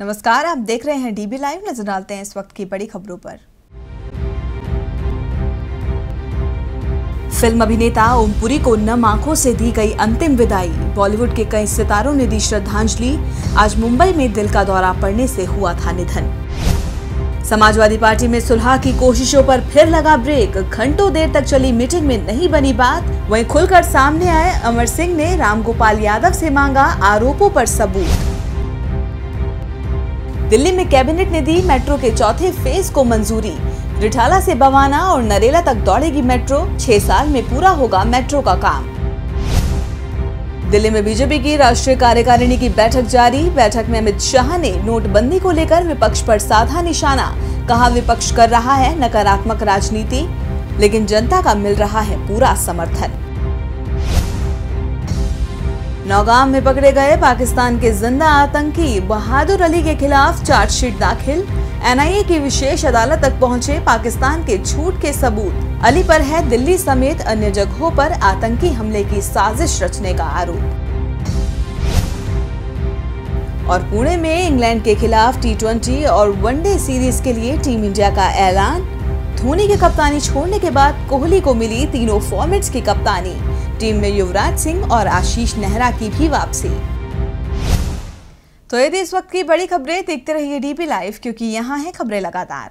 नमस्कार, आप देख रहे हैं डीबी लाइव नज़र डालते हैं इस वक्त की बड़ी खबरों पर। फ़िल्म अभिनेता ओमपुरी को नम आँखों से दी गई अंतिम विदाई। बॉलीवुड के कई सितारों ने दी श्रद्धांजलि। आज मुंबई में दिल का दौरा पड़ने से हुआ था निधन। समाजवादी पार्टी में सुलह की कोशिशों पर फिर लगा ब्रेक। घंटों देर तक चली मीटिंग में नहीं बनी बात। वहीं खुलकर सामने आए अमर सिंह ने रामगोपाल यादव से मांगा आरोपों पर सबूत। दिल्ली में कैबिनेट ने दी मेट्रो के चौथे फ़ेज़ को मंजूरी। रिठाला से बवाना और नरेला तक दौड़ेगी मेट्रो। छह साल में पूरा होगा मेट्रो का काम। दिल्ली में बीजेपी की राष्ट्रीय कार्यकारिणी की बैठक जारी। बैठक में अमित शाह ने नोटबंदी को लेकर विपक्ष पर साधा निशाना। कहा, विपक्ष कर रहा है नकारात्मक राजनीति, लेकिन जनता का मिल रहा है पूरा समर्थन। नौगाम में पकड़े गए पाकिस्तान के ज़िंदा आतंकी बहादुर अली के खिलाफ चार्जशीट दाखिल। एनआईए की विशेष अदालत तक पहुँचे पाकिस्तान के झूठ के सबूत। अली पर है दिल्ली समेत अन्य जगहों पर आतंकी हमले की साजिश रचने का आरोप। और पुणे में इंग्लैंड के खिलाफ टी और वनडे सीरीज़ के लिए टीम इंडिया का ऐलान। धोनी के कप्तानी छोड़ने के बाद कोहली को मिली तीनों फॉर्मेट्स की कप्तानी। टीम में युवराज सिंह और आशीष नेहरा की भी वापसी। तो ये इस वक्त की बड़ी खबरें। देखते रहिए डीपी लाइव, क्योंकि यहाँ है खबरें लगातार।